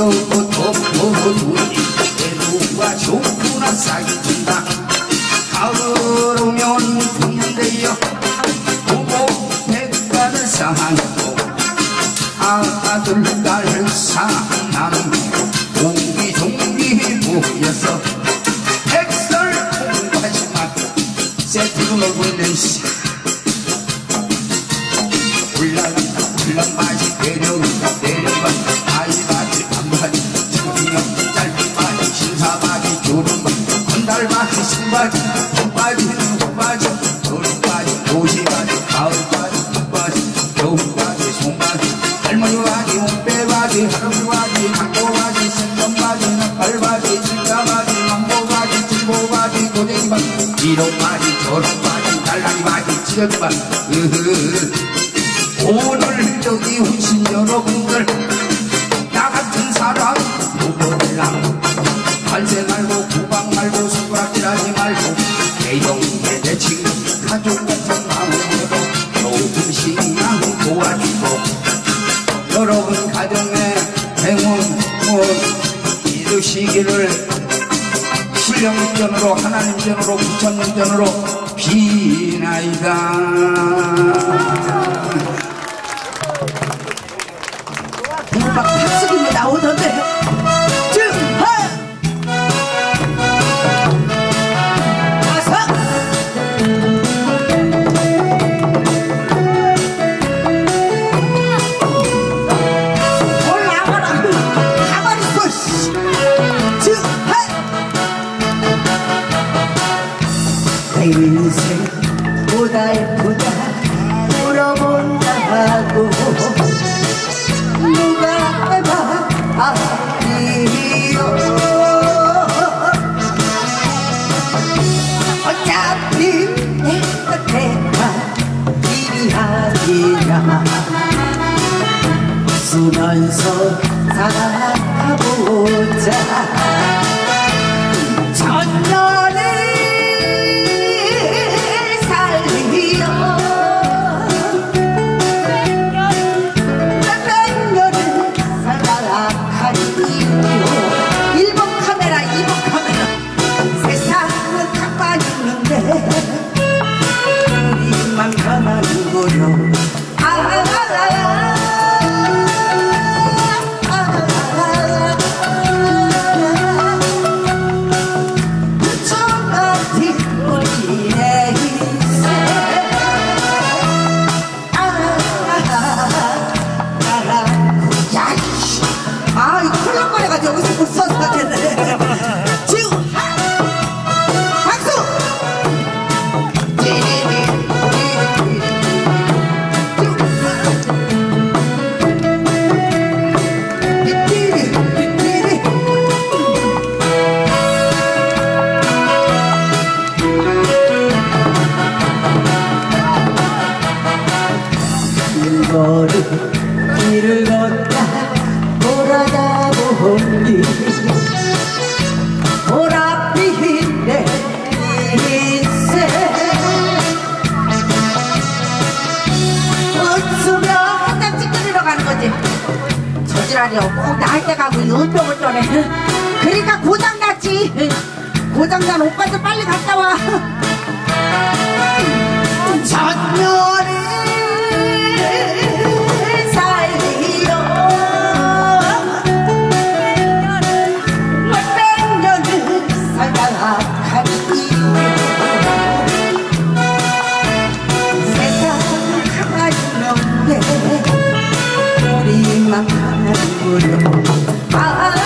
corazón. 저기 오신 여러분들 나 같은 사람 누구를라. 발세 말고 구박 말고 손가락질 하지 말고 내 형제 내 친구 가족 같은 마음으로 조금씩 나는 도와주고 여러분 가정에 행운을 이루시기를 신령전으로 하나님 전으로 부처님 전으로 비나이다. Bye. i'll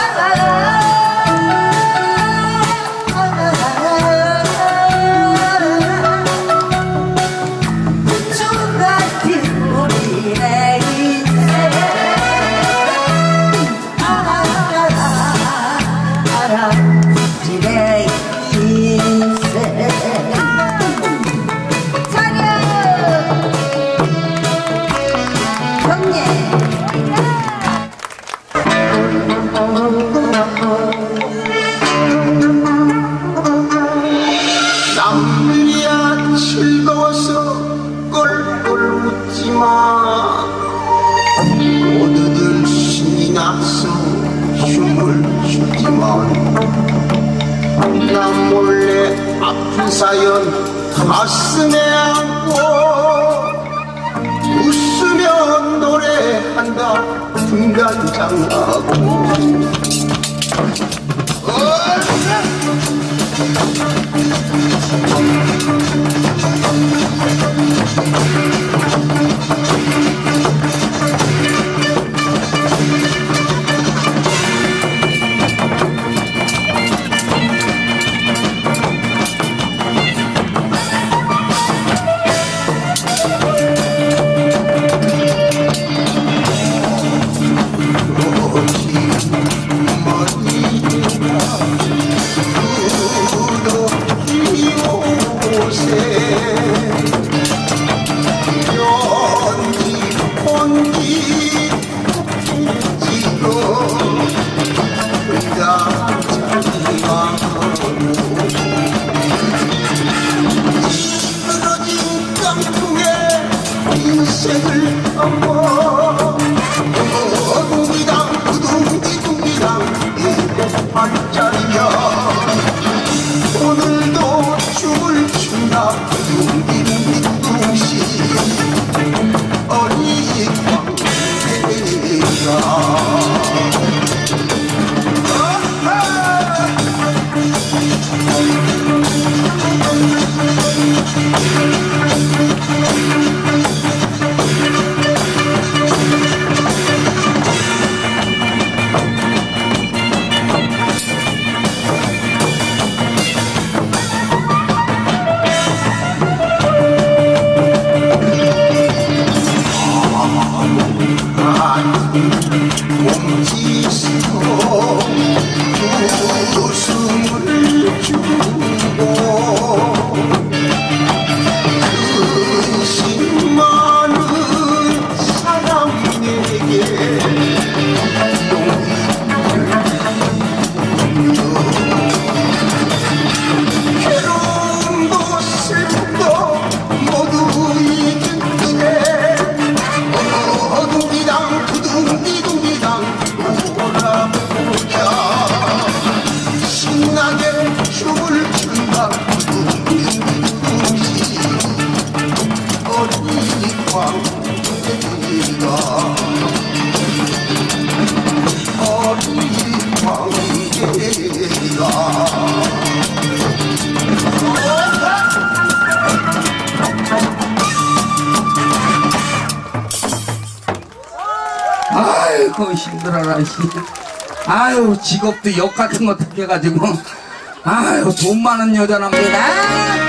아유 직업도 역 같은 거 택해가지고 아유 돈 많은 여자랍니다.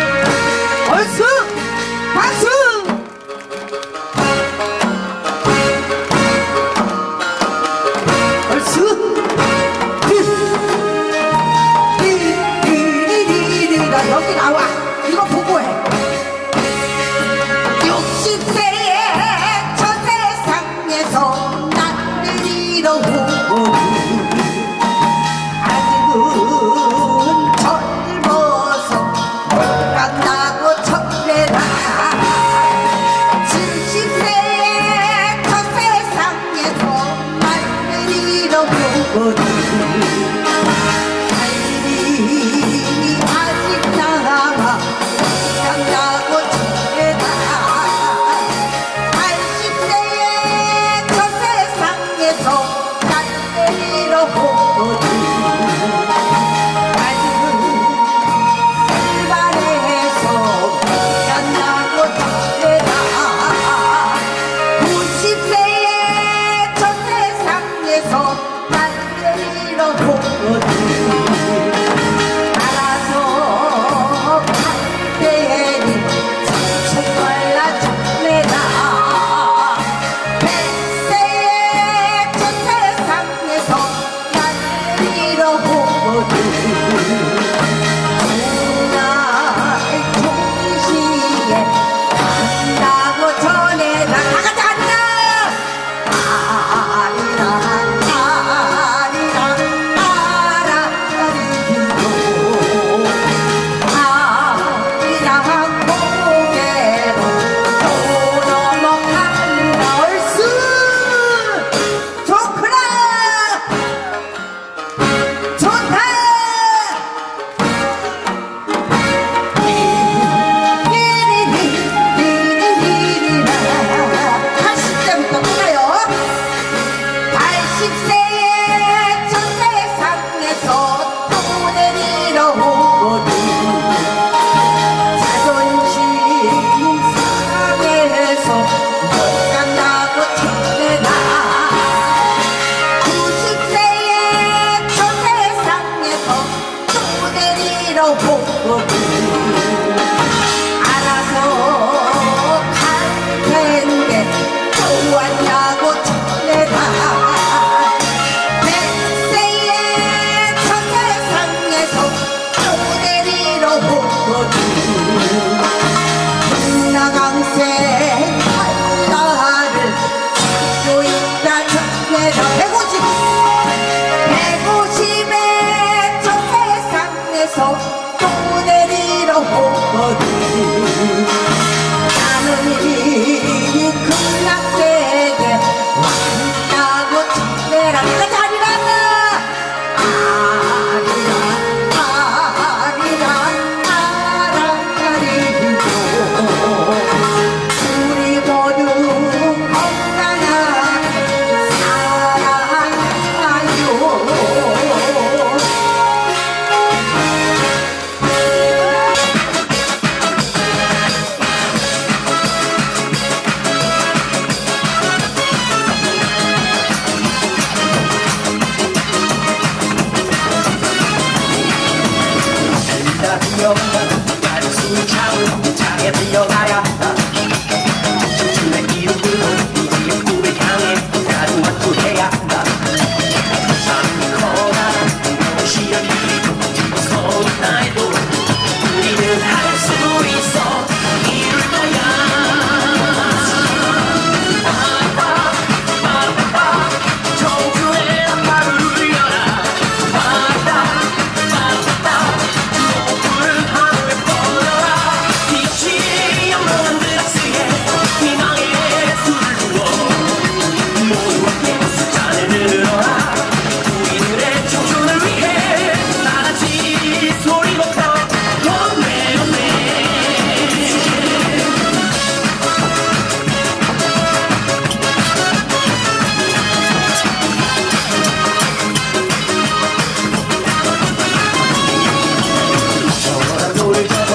저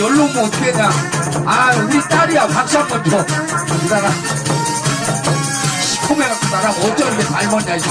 우리 연로모 어떻게 냐아 우리 딸이야. 박수 한번 줘. 그러다가 시커매갖고 나랑 어쩌는데 닮았냐 이거